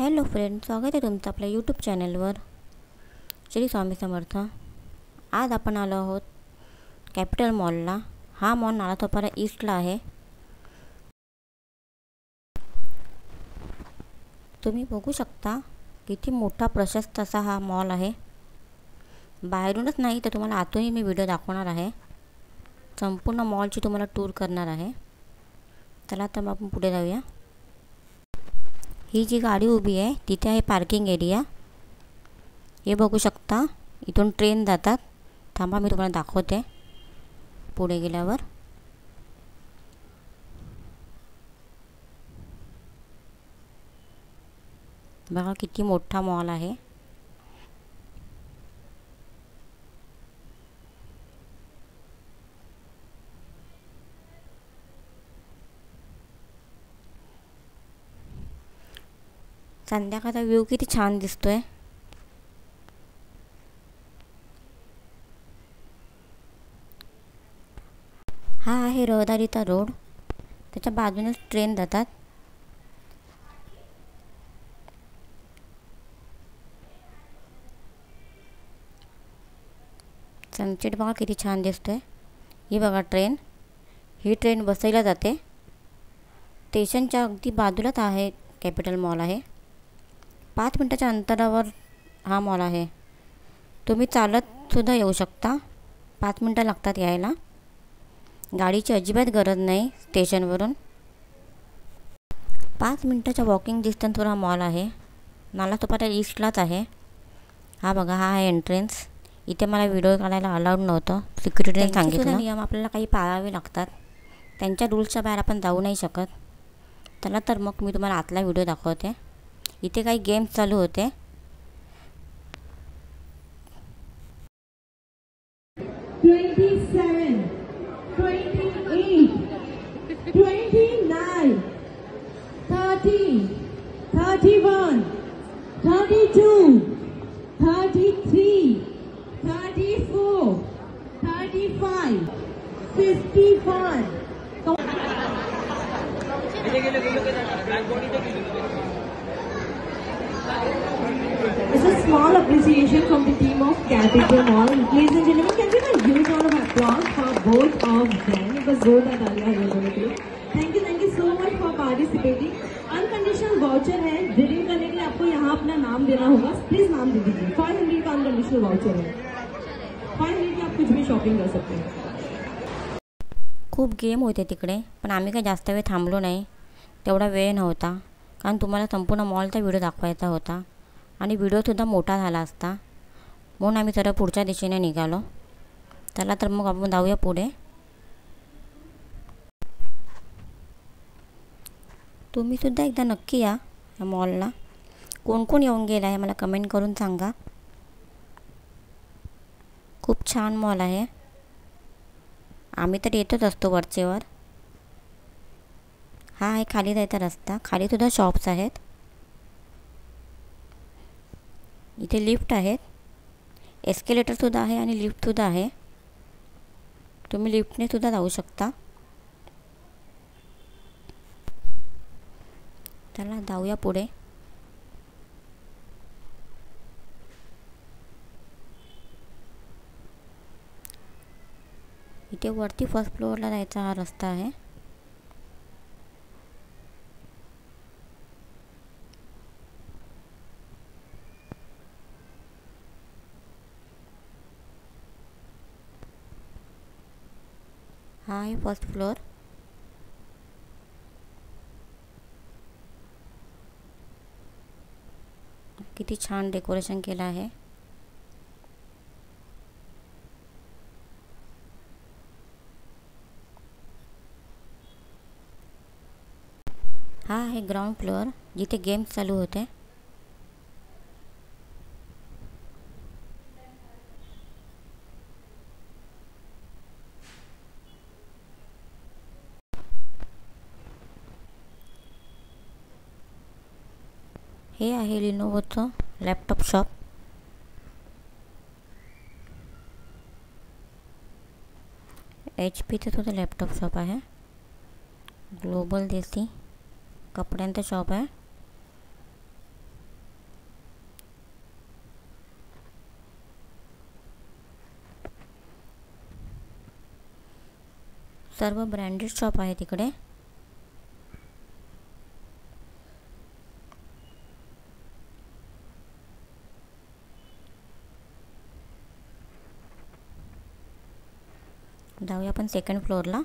Hello friend स्वागत आहे तुमचं आपल्या यूट्यूब चॅनलवर. श्री स्वामी समर्थ. आज आपण आलो आहोत कॅपिटल मॉलला. हा मॉल नालाथोपारा ईस्टला आहे. तुम्ही बघू शकता किती मोठा प्रशस्त असा हा मॉल आहे. बाहेरूनच नाही तर तुम्हाला आतूनही मी व्हिडिओ दाखवणार आहे. संपूर्ण मॉलची तुम्हाला टूर करणार आहे. चला तर मग आपण पुढे जाऊया. ही जी गाडी उभी आहे तिथे आहे पार्किंग एरिया हे बघू शकता, इथून ट्रेन जातात. थांबा, मी तुम्हाला दाखवते. पुढे गेल्यावर. बघा मॉल आहे. संध्याकाळचा व्ह्यू किती छान दिसतोय. हा आहे रहदारीचा रोड. त्याच्या बाजूनेच ट्रेन जातात. सनसेट बघा किती छान दिसतोय. ही बघा ट्रेन ही ट्रेन बसायला जाते. स्टेशनच्या अगदी बाजूलाच आहे कॅपिटल मॉल आहे. पाच मिनटाच्या अंतरावर हा मॉल आहे. तुम्ही चालतसुद्धा येऊ शकता. पाच मिनटं लागतात यायला. गाडीची अजिबात गरज नाही स्टेशनवरून. पाच मिनटाच्या वॉकिंग डिस्टन्सवर हा मॉल आहे नालासोपारा ईस्टलाच आहे. हा बघा हा आहे एंट्रन्स इथे मला व्हिडिओ काढायला अलाउड नव्हतं. सिक्युरिटीने सांगितलं. नियम आपल्याला काही पाळावे लागतात. त्यांच्या रूल्सच्या बाहेर आपण जाऊ नाही शकत. चला तर मग मी तुम्हाला आतला व्हिडिओ दाखवते. इथे काही गेम्स चालू होते twenty-seven, It's a small appreciation from the team of Capital Mall. Ladies and gentlemen, can we have a huge round of applause for both of them? It was both at Alia University. Thank you, thank you so much for participating. Unconditional voucher है redeem करने के लिए आपको यहाँ अपना नाम देना होगा प्लीज़ नाम दे दीजिए फाइव हंड्रेड का अनकंडीशनल वाउचर है फाइव हंड्रेड की आप कुछ भी शॉपिंग कर सकते हैं खूप गेम होते तिकडे पण आम्ही काही जास्त वेळ थांबलो नाही तेवढा वेळ नव्हता कारण तुम्हाला संपूर्ण मॉलचा व्हिडिओ दाखवायचा होता. आणि व्हिडिओसुद्धा मोठा झाला असता. म्हणून आम्ही जरा पुढच्या दिशेने निघालो. चला तर मग आपण जाऊया पुढे. तुम्हीसुद्धा एकदा नक्की या या मॉलला कोण कोण येऊन गेला आहे मला कमेंट करून सांगा. खूप छान मॉल आहे. आम्ही तर येतच असतो वरचेवर. हा आहे खाली जायचा रस्ता. खालीसुद्धा शॉप्स आहेत. इथे लिफ्ट आहेत. एस्केलेटरसुद्धा आहे आणि लिफ्टसुद्धा आहे. तुम्ही लिफ्टने सुद्धा जाऊ शकता. चला जाऊया पुढे. इथे वरती फर्स्ट फ्लोअरला जायचा हा रस्ता आहे. हा आहे फ़र्स्ट फ्लोर किती छान डेकोरेशन केलं आहे हा आहे ग्राउंड फ्लोअर जिथे गेम्स चालू होते. हे आहे लिनोवोचं लैपटॉप शॉप. एच तो सुद्धा लैपटॉप शॉप है ग्लोबल देसी कपड्यांचं शॉप है सर्व ब्रैंडेड शॉप है तिकडे. आपण सेकंड फ्लोअरला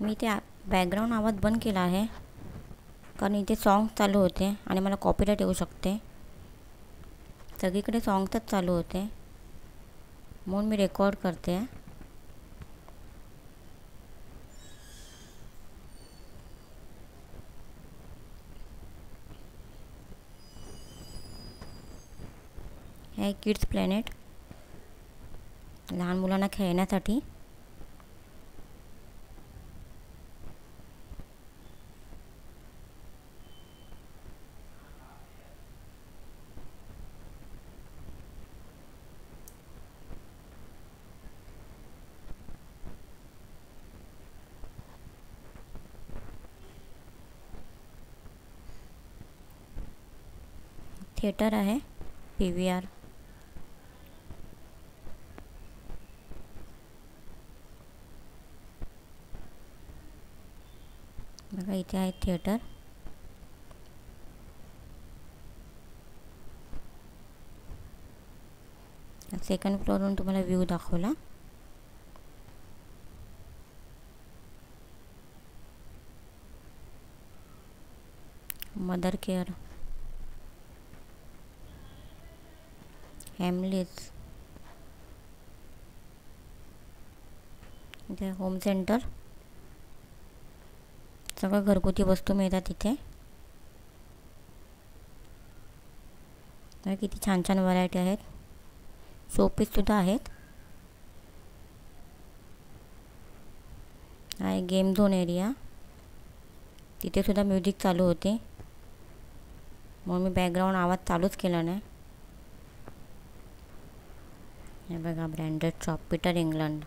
मी ते बॅकग्राऊंड आवाज बंद केला आहे. कारण इथे सॉन्ग चालू होते आणि मला कॉपीराईट येऊ शकते. सगळीकडे सॉंग्सच चालू होते. म्हणून मी रेकॉर्ड करते. हे किड्स प्लॅनेट। लहान मुलांना खेळण्यासाठी। थिएटर आहे पी व्ही आर. बघा इथे थिएटर। सेकंड फ्लोअरवरून तुम्हाला व्ह्यू दाखवला। मदर केअर हॅमलीज इथे होम सेंटर सगळं घरगुती वस्तू मिळतात इथे. किती छान छान व्हरायटी आहेत. शोपीससुद्धा आहेत. आहे गेम झोन एरिया तिथे सुद्धा म्युझिक चालू होते. म्हणून मी बॅकग्राऊंड आवाज़ चालूच केला नाही. हे बघा ब्रँडेड शॉप पीटर इंग्लंड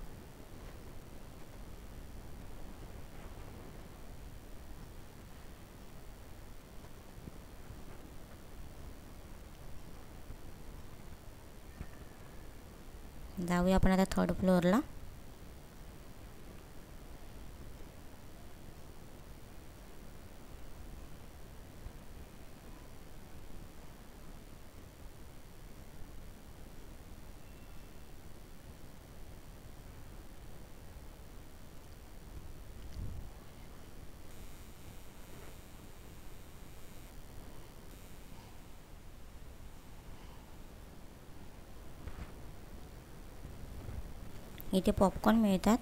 जाऊया आपण आता थर्ड फ्लोअरला इथे पॉपकॉर्न मिळतात.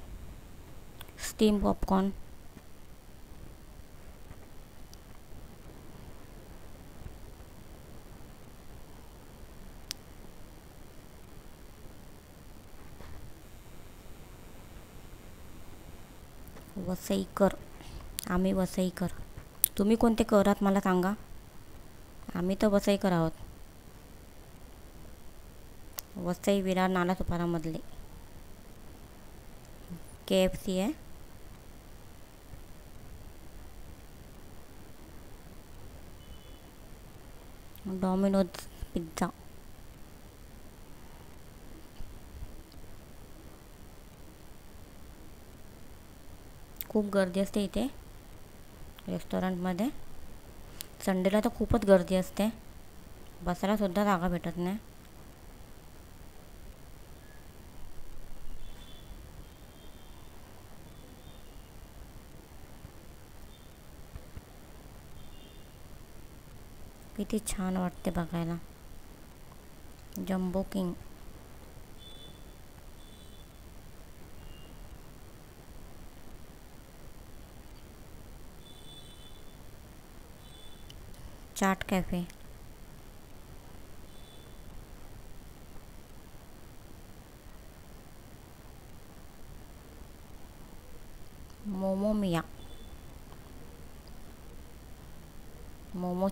स्टीम पॉपकॉर्न वसईकर. आम्ही वसईकर. तुम्ही कोणते कर आहात मला सांगा. आम्ही तर वसईकर आहोत. वसई विरार नाला सुपारामधले के एफ़ सी आहे डॉमिनोज पिझ्झा खूप गर्दी असते इथे। रेस्टॉरंटमध्ये संडेला तर खूपच गर्दी असते। बसायलासुद्धा जागा भेटत नाही। किती छान वाटते बघायला. जम्बो किंग चाट कॅफे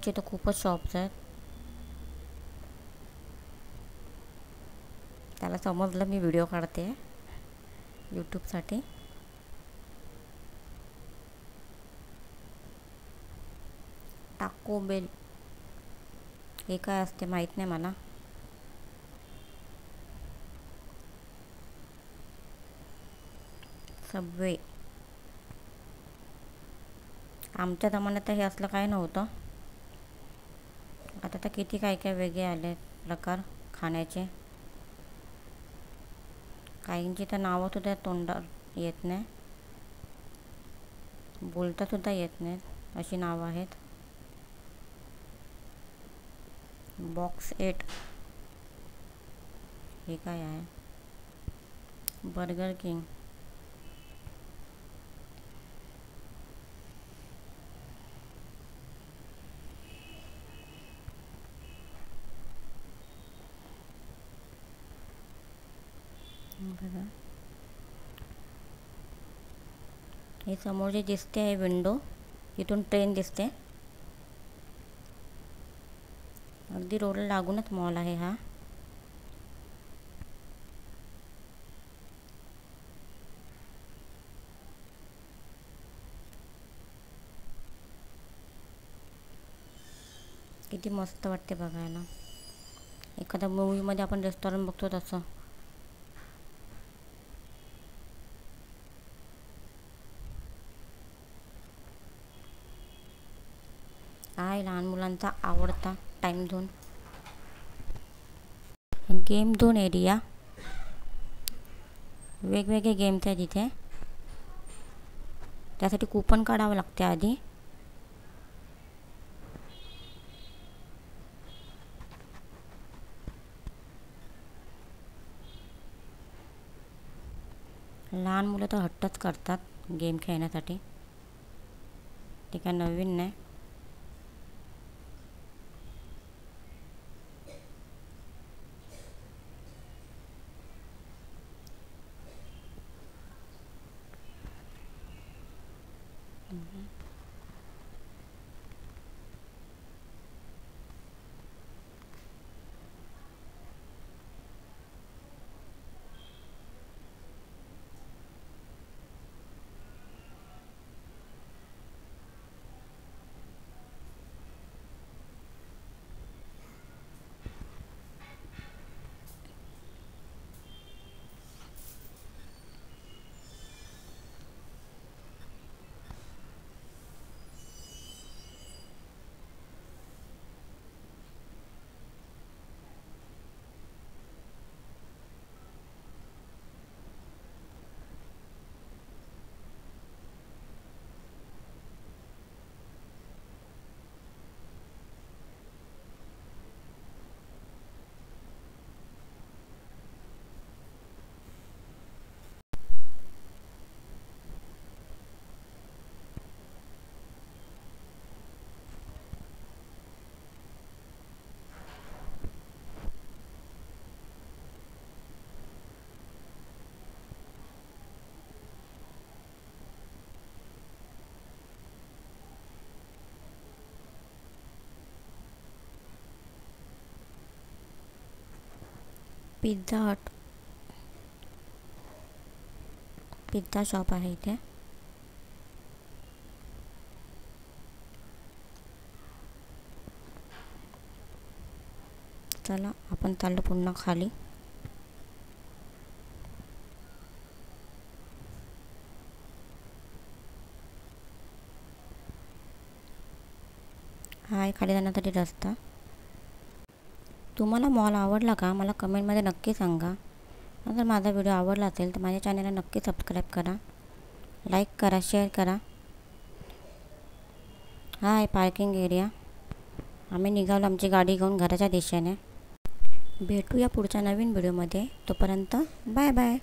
मोमोचे तर खूपच शॉप्स आहेत. त्याला समजलं मी व्हिडिओ काढते. यूट्यूबसाठी टाको बेल हे काय असते माहीत नाही मला. सबवे आमच्या जमान्यात हे असलं काय नव्हतं. आता तर किती काय काय वेगळे आले प्रकार खाण्याचे. काहींची तर नावं सुद्धा तोंडात येत नाही. बोलतासुद्धा येत नाहीत अशी नावं आहेत. Box eight. हे काय आहे? Burger King. बघा हे समोर जे दिसते आहे विंडो इथून ट्रेन दिसते. अगदी रोडला लागूनच मॉल आहे हा. किती मस्त वाटते बघायला. एखाद्या मूवीमध्ये आपण रेस्टॉरंट बघतो तसं. मुलांचा आवडता time zone game zone area वेगवेगळे गेम्स आहेत इथे. त्यासाठी कुपन काढावं लागते आधी. लहान मुलं तर हट्टच करतात गेम खेळण्यासाठी. ते काय नवीन नाही. Mm -hmm. Pizza Hut pizza shop आहे इथे. चला आपण चाललो पुन्हा खाली. हा आहे खाली जाण्यासाठी रस्ता. तुम्हाला मॉल आवडला का? मला कमेंटमध्ये नक्की सांगा. जर माझा व्हिडिओ आवडला असेल तर माझ्या चॅनलला नक्की सबस्क्राईब करा. लाईक करा शेअर करा. हा आहे पार्किंग एरिया. आम्ही निघालो आमची गाडी घेऊन घराच्या दिशेने. भेटूया पुढच्या नवीन व्हिडिओमध्ये. तोपर्यंत बाय बाय.